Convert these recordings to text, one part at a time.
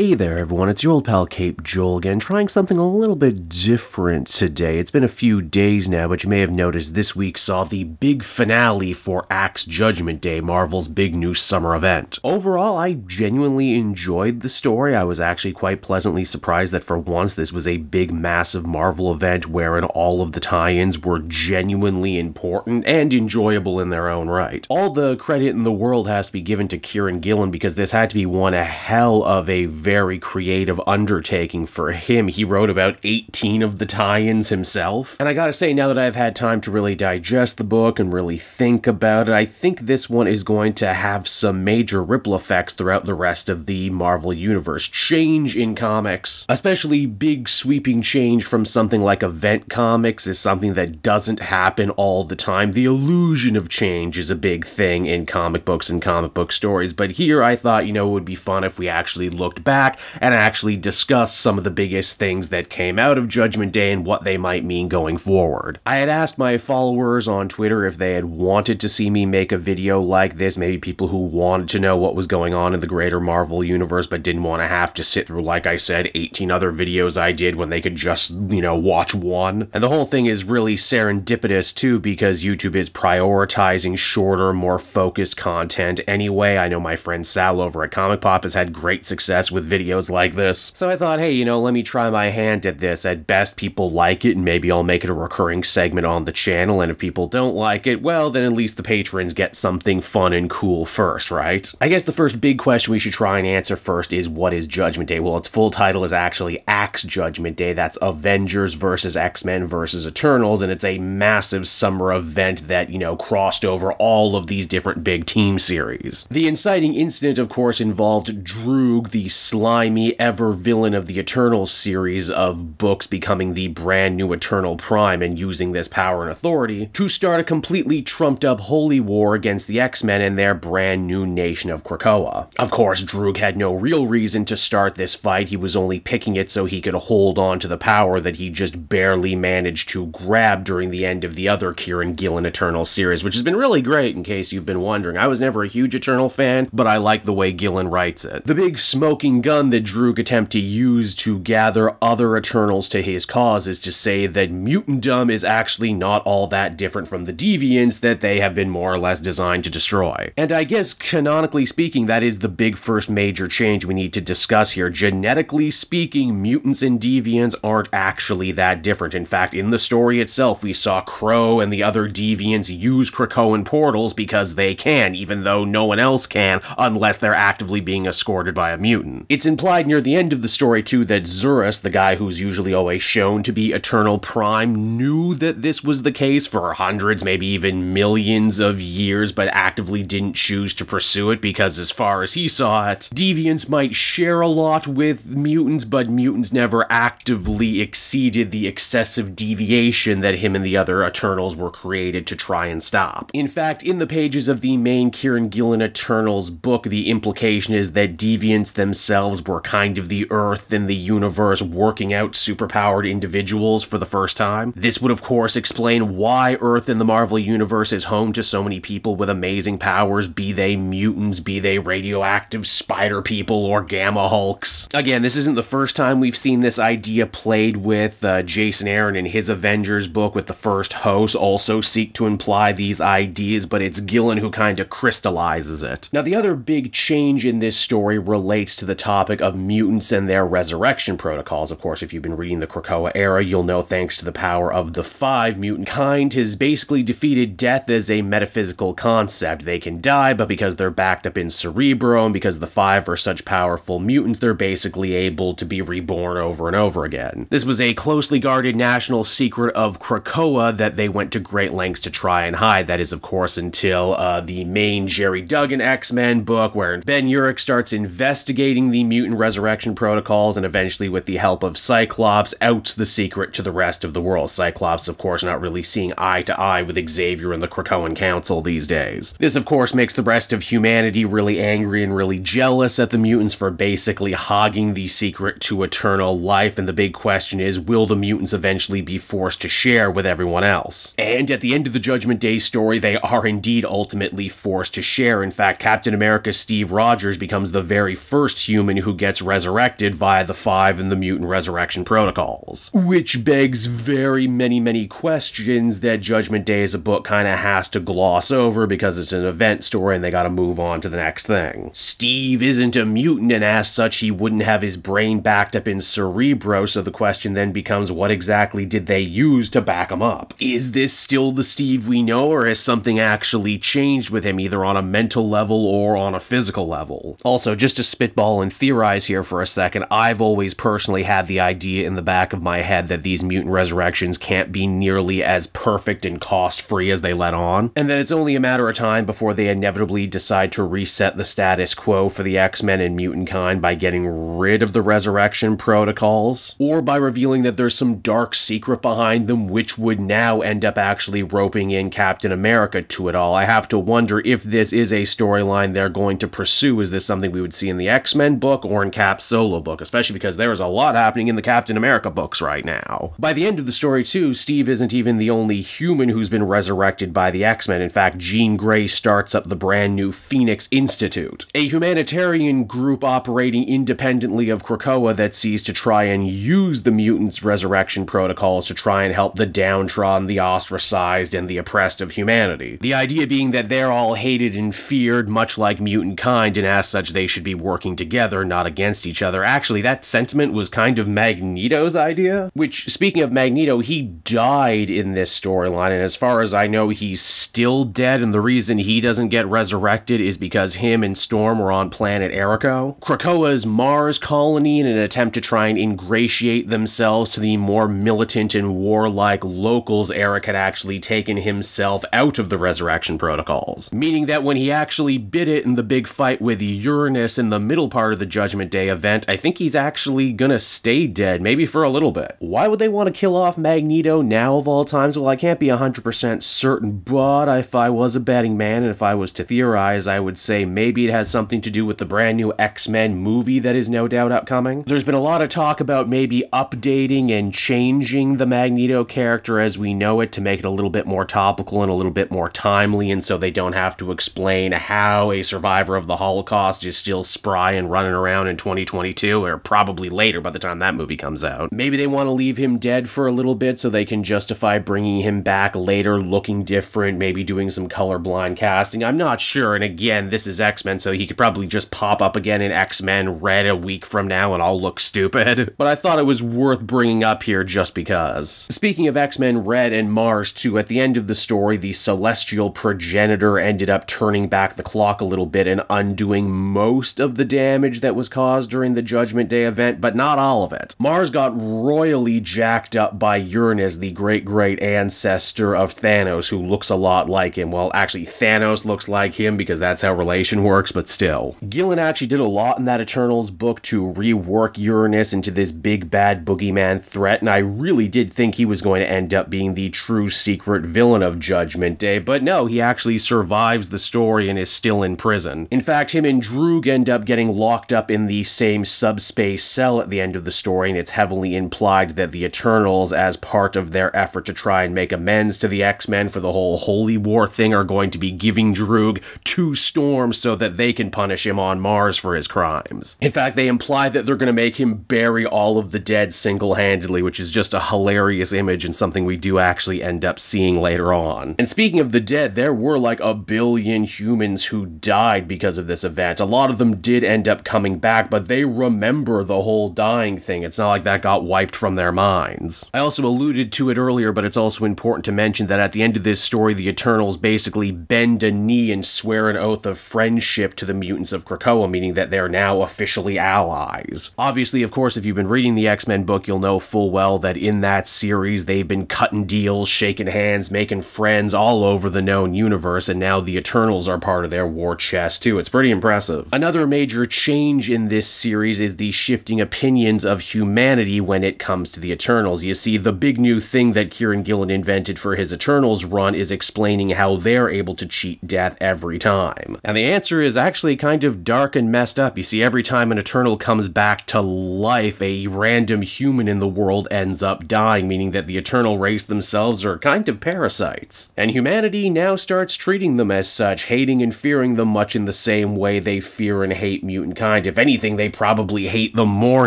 Hey there everyone, it's your old pal Caped Joel again, trying something a little bit different today. It's been a few days now, but you may have noticed this week saw the big finale for Axe Judgment Day, Marvel's big new summer event. Overall, I genuinely enjoyed the story. I was actually quite pleasantly surprised that for once this was a big massive Marvel event wherein all of the tie-ins were genuinely important and enjoyable in their own right. All the credit in the world has to be given to Kieron Gillen because this had to be one a hell of a very creative undertaking for him. He wrote about 18 of the tie-ins himself. And I gotta say, now that I've had time to really digest the book and really think about it, I think this one is going to have some major ripple effects throughout the rest of the Marvel Universe. Change in comics, especially big sweeping change from something like event comics is something that doesn't happen all the time. The illusion of change is a big thing in comic books and comic book stories, but here I thought, you know, it would be fun if we actually looked back back and actually discuss some of the biggest things that came out of Judgment Day and what they might mean going forward. I had asked my followers on Twitter if they had wanted to see me make a video like this, maybe people who wanted to know what was going on in the greater Marvel universe but didn't want to have to sit through, like I said, 18 other videos I did when they could just, you know, watch one. And the whole thing is really serendipitous too because YouTube is prioritizing shorter, more focused content anyway. I know my friend Sal over at Comic Pop has had great success with videos like this. So I thought, hey, you know, let me try my hand at this. At best, people like it, and maybe I'll make it a recurring segment on the channel, and if people don't like it, well, then at least the patrons get something fun and cool first, right? I guess the first big question we should try and answer first is what is Judgment Day? Well, its full title is actually Axe Judgment Day. That's Avengers versus X-Men versus Eternals, and it's a massive summer event that, you know, crossed over all of these different big team series. The inciting incident, of course, involved Druig, the slimy ever villain of the Eternals series of books becoming the brand new Eternal Prime and using this power and authority to start a completely trumped up holy war against the X-Men and their brand new nation of Krakoa. Of course, Druig had no real reason to start this fight, he was only picking it so he could hold on to the power that he just barely managed to grab during the end of the other Kieron Gillen Eternal series, which has been really great in case you've been wondering. I was never a huge Eternal fan, but I like the way Gillen writes it. The big smoking gun that Druig attempt to use to gather other Eternals to his cause is to say that mutantdom is actually not all that different from the deviants that they have been more or less designed to destroy. And I guess, canonically speaking, that is the big first major change we need to discuss here. Genetically speaking, mutants and deviants aren't actually that different. In fact, in the story itself, we saw Kro and the other deviants use Krakoan portals because they can, even though no one else can, unless they're actively being escorted by a mutant. It's implied near the end of the story, too, that Zuras, the guy who's usually always shown to be Eternal Prime, knew that this was the case for hundreds, maybe even millions of years, but actively didn't choose to pursue it because, as far as he saw it, deviants might share a lot with mutants, but mutants never actively exceeded the excessive deviation that him and the other Eternals were created to try and stop. In fact, in the pages of the main Kieron Gillen Eternals book, the implication is that deviants themselves themselves were kind of the Earth and the universe working out superpowered individuals for the first time. This would, of course, explain why Earth in the Marvel Universe is home to so many people with amazing powers, be they mutants, be they radioactive spider people, or gamma hulks. Again, this isn't the first time we've seen this idea played with uh, Jason Aaron in his Avengers book with the first host also seek to imply these ideas, but it's Gillen who kind of crystallizes it. Now, the other big change in this story relates to the topic of mutants and their resurrection protocols. Of course, if you've been reading the Krakoa era, you'll know thanks to the power of the five, mutant kind has basically defeated death as a metaphysical concept. They can die, but because they're backed up in Cerebro and because the five are such powerful mutants, they're basically able to be reborn over and over again. This was a closely guarded national secret of Krakoa that they went to great lengths to try and hide. That is, of course, until uh, the main Gerry Duggan X-Men book, where Ben Urich starts investigating the mutant resurrection protocols and eventually, with the help of Cyclops, outs the secret to the rest of the world. Cyclops, of course, not really seeing eye to eye with Xavier and the Krakoan Council these days. This, of course, makes the rest of humanity really angry and really jealous at the mutants for basically hogging the secret to eternal life, and the big question is will the mutants eventually be forced to share with everyone else? And at the end of the Judgment Day story, they are indeed ultimately forced to share. In fact, Captain America Steve Rogers becomes the very first human who gets resurrected via the Five and the Mutant Resurrection Protocols. Which begs very many, many questions that Judgment Day as a book kind of has to gloss over because it's an event story and they gotta move on to the next thing. Steve isn't a mutant, and as such, he wouldn't have his brain backed up in Cerebro, so the question then becomes what exactly did they use to back him up? Is this still the Steve we know, or has something actually changed with him, either on a mental level or on a physical level? Also, just to spitball and theorize here for a second, I've always personally had the idea in the back of my head that these mutant resurrections can't be nearly as perfect and cost free as they let on, and that it's only a matter of time before they inevitably decide to reset the status quo for the X Men and mutant kind by getting rid of the resurrection protocols, or by revealing that there's some dark secret behind them, which would now end up actually roping in Captain America to it all. I have to wonder if this is a storyline they're going to pursue. Is this something we would see in the X Men book or in Cap's solo book? Especially because there is a lot happening in the Captain America books right now. By the end of the story, too, Steve isn't even the only human who's been resurrected by the X Men. In fact, Jean Grey starts up the brand new Phoenix Institute, a humanitarian group operating independently of Krakoa that sees to try and use the mutants' resurrection protocols to try and help the downtrodden, the ostracized, and the oppressed of humanity. The idea being that they're all hated and feared, much like mutant kind, and as such they should be working together, not against each other. Actually, that sentiment was kind of Magneto's idea, which, speaking of Magneto, he died in this storyline, and as far as I know, he's still dead, and the reason he doesn't get resurrected is because him and Storm were on planet Arakko. Krakoa's Mars colony, in an attempt to try and ingratiate themselves to the more militant and warlike locals, Erik had actually taken himself out of the resurrection protocols. Meaning that when he actually bit it in the big fight with Uranos in the middle part of the Judgment Day event, I think he's actually gonna stay dead, maybe for a little bit. Why would they want to kill off Magneto now of all times? Well, I can't be 100% certain, but if I was a betting man and if I was to theorize, I would say maybe it has something to do with the brand new X Men movie that is no doubt upcoming. There's been a lot of talk about maybe updating and changing the Magneto character as we know it to make it a little bit more topical and a little bit more timely, and so they don't have to explain how a survivor of the Holocaust is still spry and running around in 2022, or probably later by the time that movie comes out. Maybe they want to leave him dead for a little bit so they can justify bringing him back later looking different, maybe doing some colorblind casting. I'm not sure, and again, this is X Men, so he could probably just pop up again in X Men Red a week from now and I'll look stupid. But I thought it was worth bringing up here just because. Speaking of X Men Red and Mars, too, at the end of the story, the celestial progenitor ended up turning back the clock a little bit and undoing most of the damage that was caused during the Judgment Day event, but not all of it. Mars got royally jacked up by Uranos, the great great ancestor of Thanos, who looks a lot like him. Well, actually, Thanos looks like him because that's how relation works, but still. Gillen actually did a lot in that Eternals book to rework Uranos into this big bad boogeyman threat, and I really did think he was going to end up being the true secret villain of Judgment Day, but no, he actually survives the story and is still in prison. In fact, him and Druig end up getting locked up in the same subspace cell at the end of the story, and it's heavily implied that the Eternals, as part of their effort to try and make amends to the X Men for the whole Holy War thing, are going to be giving Druig to Storm so that they can punish him on Mars for his crimes. In fact, they imply that they're going to make him bury all of the dead single handedly, which is just a hilarious image and something we do actually end up seeing later on. And speaking of the dead, there were like a billion humans who died because of this event. A lot of them did end up coming back, but they remember the whole dying thing. It's not like that got wiped from their minds. I also alluded to it earlier, but it's also important to mention that at the end of this story, the Eternals basically bend a knee and swear an oath of friendship to the mutants of Krakoa, meaning that they're now officially allies. Obviously, of course, if you've been reading the X Men book, you'll know full well that in that series, they've been cutting deals, shaking hands, making friends all over the known universe, and now the Eternals are part of their war chest, too. It's pretty impressive. Another major change in this series is the shifting opinions of humanity when it comes to the Eternals. You see, the big new thing that Kieron Gillen invented for his Eternals run is explaining how they're able to cheat death every time. And the answer is actually kind of dark and messed up. You see, every time an Eternal comes back to life, a random human in the world ends up dying, meaning that the Eternal race themselves are kind of parasites. And humanity now starts treating them as such, hating and fearing them much in the same way they fear and hate mutant kind. If anything, they probably hate them more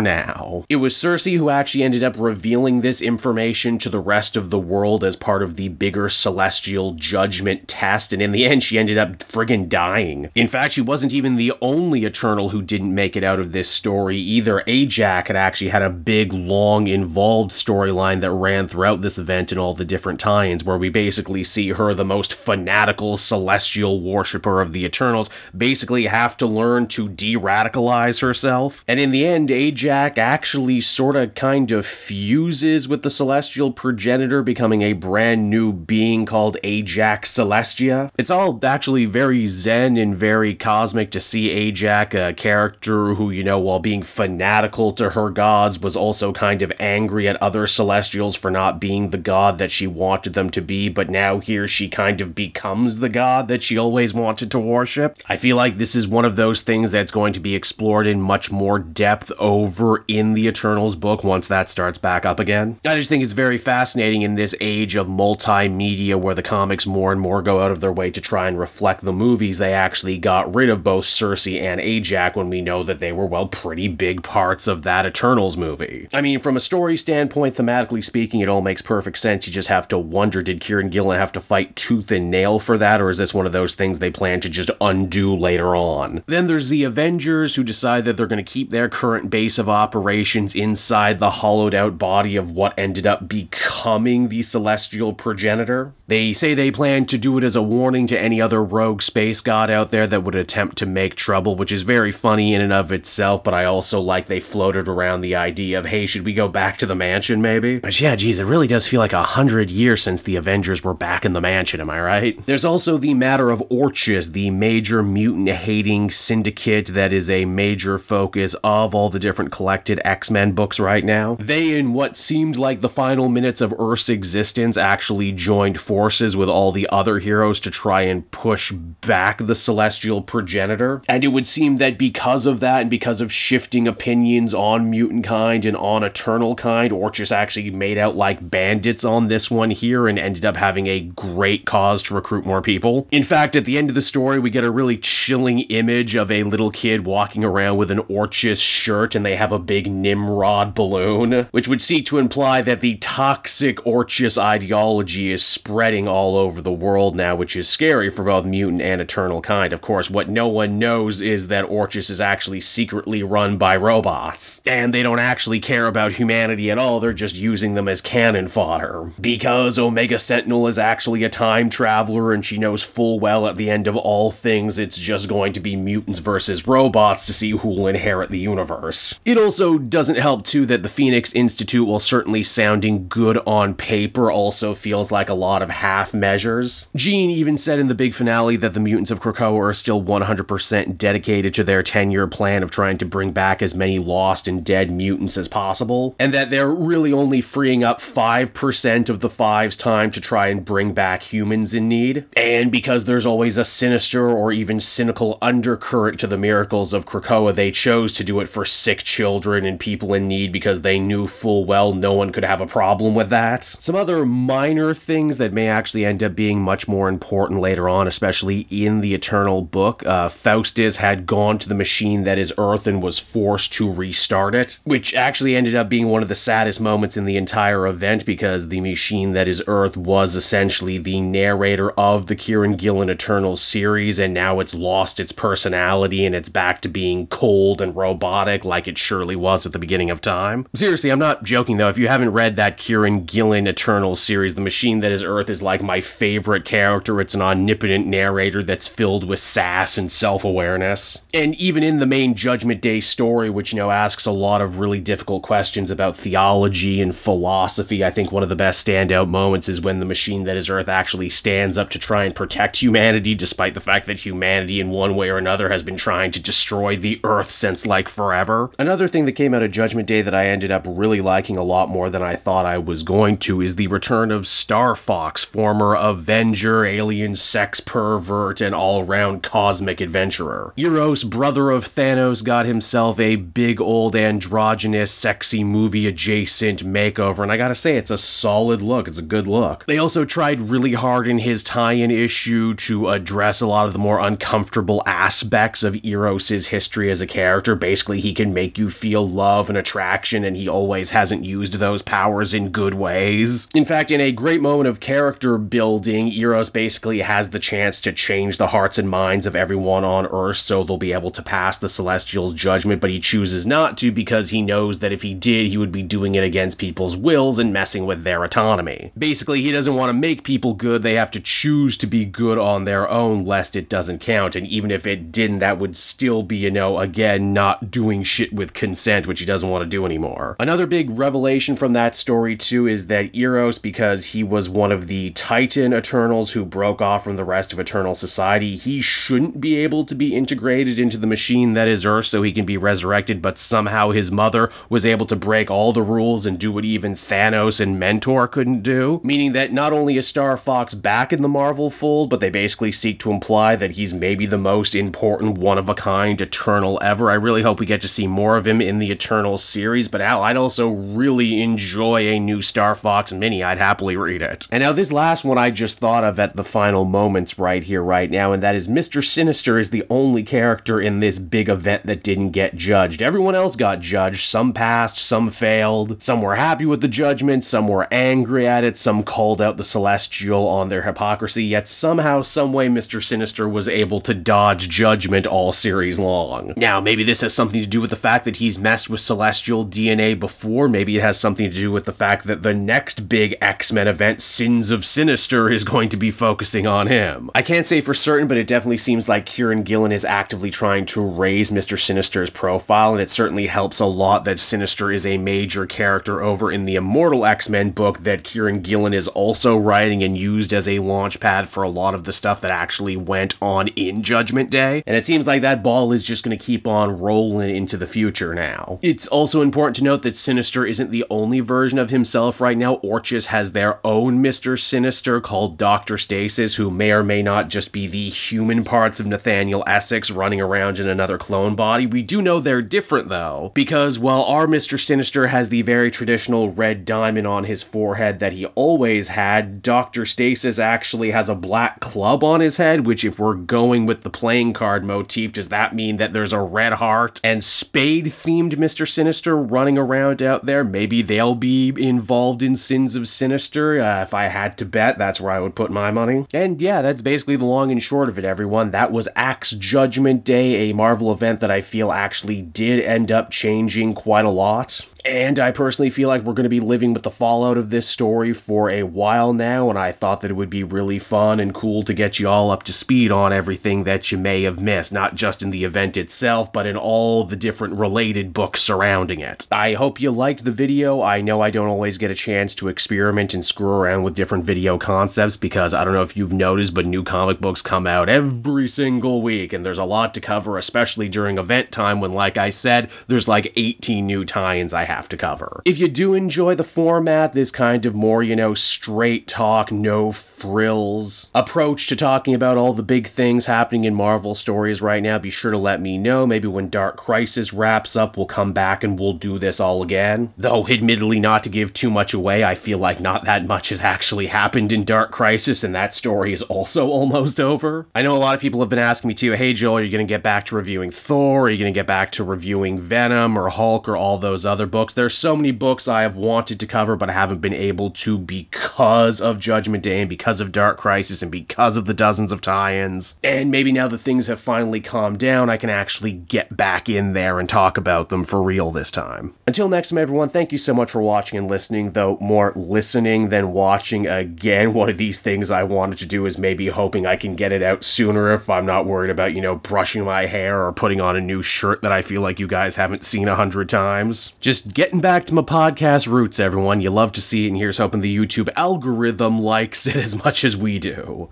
now. It was Sersi who actually ended up revealing this information to the rest of the world as part of the bigger celestial judgment test, and in the end, she ended up friggin' dying. In fact, she wasn't even the only Eternal who didn't make it out of this story either. Ajak had actually had a big, long, involved storyline that ran throughout this event and all the different tie-ins, where we basically see her, the most fanatical celestial worshipper of the Eternals, basically have to learn to de-radicalize herself. And in the end, Ajak actually sorta kind of fuses with the celestial progenitor, becoming a brand new being called Ajak Celestia. It's all actually very zen and very cosmic to see Ajak, a character who, you know, while being fanatical to her gods, was also kind of angry at other celestials for not being the god that she wanted them to be, but now here she kind of becomes the god that she always wanted to worship. I feel like this is one of those things that's going to be explored in much more depth over in the Eternals book once that starts back up again. I just think it's very fascinating in this age of multimedia where the comics more and more go out of their way to try and reflect the movies. They actually got rid of both Sersi and Ajax when we know that they were, well, pretty big parts of that Eternals movie. I mean, from a story standpoint, thematically speaking, it all makes perfect sense. You just have to wonder did Kieron Gillen have to fight tooth and nail for that, or is this one of those things they plan to just undo later on? Then there's the Avengers who decide that they're going to keep their current base of operations inside the hollowed out body of what ended up becoming the Celestial Progenitor. They say they plan to do it as a warning to any other rogue space god out there that would attempt to make trouble, which is very funny in and of itself, but I also like they floated around the idea of, hey, should we go back to the mansion maybe? But yeah, geez, it really does feel like a hundred years since the Avengers were back in the mansion, am I right? There's also the matter of Orchis, the major mutant hating syndicate that is a major focus of all the different collected X-Men books right now. They, in what seemed like the final minutes of Earth's existence, actually joined forces with all the other heroes to try and push back the celestial progenitor. And it would seem that because of that and because of shifting opinions on mutant kind and on eternal kind, Orchis actually made out like bandits on this one here and ended up having a great cause to recruit more people. In fact, at the end of the story, we get a really chilling image of a little kid walking around with an Orchis shirt and they have a big Nimrod balloon, which would seek to imply that the toxic Orchis ideology is spreading all over the world now, which is scary for both mutant and eternal kind. Of course, what no one knows is that Orchis is actually secretly run by robots, and they don't actually care about humanity at all, they're just using them as cannon fodder. Because Omega Sentinel is actually a time traveler and she knows full well at the end of all things it's just going to be mutants versus robots to see who will inherit the universe. It also doesn't help too that the Phoenix Institute, while certainly sounding good on paper, also feels like a lot of half measures. Jean even said in the big finale that the mutants of Krakoa are still 100% dedicated to their 10-year plan of trying to bring back as many lost and dead mutants as possible, and that they're really only freeing up 5% of the Five's time to try and bring back humans in need. And because there's always a sinister or even cynical undercurrent to the miracles of Krakoa, they chose to do it for sick children and people in need because they knew full well no one could have a problem with that. Some other minor things that may actually end up being much more important later on, especially in the Eternal book. Uh, Phastos had gone to the machine that is Earth and was forced to restart it, which actually ended up being one of the saddest moments in the entire event because the machine that is Earth was essentially the narrator of the Kieron Gillen Eternal series, and now it's lost its personality and it's back to being cold and robotic like it surely was at the beginning of time. Seriously, I'm not joking though. If you haven't read that Kieron Gillen Eternal series, the machine that is Earth is like my favorite character. It's an omnipotent narrator that's filled with sass and self awareness. And even in the main Judgment Day story, which, you know, asks a lot of really difficult questions about theology and philosophy, I think one of the best standout moments is when the machine that is Earth actually stands up to try and protect humanity, despite the fact that humanity, in one way or another, has been trying to destroy the Earth since like forever. Another thing that came out of Judgment Day that I ended up really liking a lot more than I thought I was going to is the return of Star Fox, former Avenger, alien sex pervert, and all round cosmic adventurer. Eros, brother of Thanos, got himself a big old androgynous, sexy movie adjacent makeover, and I gotta say, it's a solid look. It's a good look. They also tried really hard in his tie in issue to address a lot of the more uncomfortable aspects of Eros's history as a character. Basically, he can make you feel love and attraction, and he always hasn't used those powers in good ways. In fact, in a great moment of character building, Eros basically has the chance to change the hearts and minds of everyone on Earth so they'll be able to pass the Celestials' judgment, but he chooses not to because he knows that if he did, he would be doing it against people's wills and messing with their autonomy. Basically, he doesn't want to make people good, they have to choose to be good on their own lest it doesn't count, and even if it didn't, that would still be, you know, again, not doing shit with consent, which he doesn't want to do anymore. Another big revelation from that story, too, is that Eros, because he was one of the Titan Eternals who broke off from the rest of Eternal Society, he shouldn't be able to be integrated into the machine that is Earth so he can be resurrected, but somehow his mother was able to break all the rules and do what even Thanos and Mentor couldn't do, meaning that not only is Star Fox back in the Marvel fold, but they basically seek to imply that he's maybe the most important, one of a kind Eternal ever. I really hope we get to see more of him in the Eternal series, but I'd also really enjoy a new Star Fox mini. I'd happily read it. And now, this last one I just thought of at the final moments right here, right now, and that is Mr. Sinister is the only character in this big event that didn't get judged. Everyone else got judged. Some passed, some failed, some were happy with the judgment, some were angry at it, some called out the Celestial on their hypocrisy, yet somehow, someway, Mr. Sinister was able to dodge judgment all series long. Now, maybe this has something to do with the fact that he's messed with Celestial DNA before, maybe it has something to do with the fact that the next big X-Men event, Sins of Sinister, is going to be focusing on him. I can't say for certain, but it definitely seems like Kieron Gillen is actively trying to raise Mr. Sinister's profile, and it certainly helps a lot that Sinister is a major character over in the Immortal X-Men book that Kieron Gillen is also writing and used as a launch pad for a lot of the stuff that actually went on in Judgment Day. And it seems like that ball is just going to keep on rolling into the future now. It's also important to note that Sinister isn't the only version of himself right now. Orchis has their own Mr. Sinister called Dr. Stasis, who may or may not just be the human parts of Nathaniel Essex running around in another clone body. We do know they're different though, because while our Mr. Sinister has the very traditional red diamond on his forehead that he always had, Dr. Stasis actually has a black club on his head, which if we're going with the playing card motif, does that mean that there's a red heart and spade themed Mr. Sinister running around out there? Maybe they'll be involved in Sins of Sinister. Uh, if I had to bet, that's where I would put my money. And yeah, that's basically the long and short of it, everyone. That was Axe Judgment Day, a Marvel event that I feel actually did end up changing quite a lot. And I personally feel like we're going to be living with the fallout of this story for a while now, and I thought that it would be really fun and cool to get you all up to speed on everything that you may have missed, not just in the event itself, but in all the different related books surrounding it. I hope you liked the video. I know I don't always get a chance to experiment and screw around with different video concepts because I don't know if you've noticed, but new comic books come out every single week, and there's a lot to cover, especially during event time when, like I said, there's like 18 new tie-ins I have have to cover. If you do enjoy the format, this kind of more, you know, straight talk, no frills approach to talking about all the big things happening in Marvel stories right now, be sure to let me know. Maybe when Dark Crisis wraps up, we'll come back and we'll do this all again. Though, admittedly, not to give too much away, I feel like not that much has actually happened in Dark Crisis, and that story is also almost over. I know a lot of people have been asking me too, hey Joel, are you going to get back to reviewing Thor? Are you going to get back to reviewing Venom or Hulk or all those other books? There's so many books I have wanted to cover, but I haven't been able to because of Judgment Day and because of Dark Crisis and because of the dozens of tie-ins. And maybe now that things have finally calmed down, I can actually get back in there and talk about them for real this time. Until next time, everyone, thank you so much for watching and listening, though more listening than watching again. One of these things I wanted to do is maybe hoping I can get it out sooner if I'm not worried about, you know, brushing my hair or putting on a new shirt that I feel like you guys haven't seen a hundred times. Just getting back to my podcast roots, everyone. You love to see it, and here's hoping the YouTube algorithm likes it as much as we do.